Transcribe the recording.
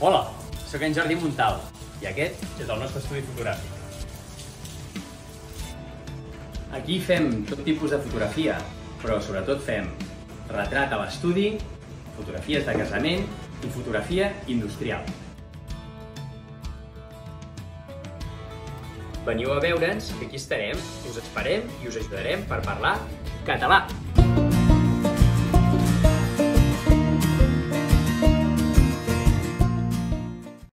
Hola, sóc en Jordi Montal i aquest és el nostre estudi fotogràfic. Aquí fem tot tipus de fotografia, però sobretot fem retrat a l'estudi, fotografies de casament i fotografia industrial. Veniu a veure'ns, que aquí estarem, us esperem i us ajudarem per parlar català.